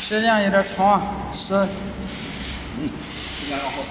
时间有点长，是。嗯，要好。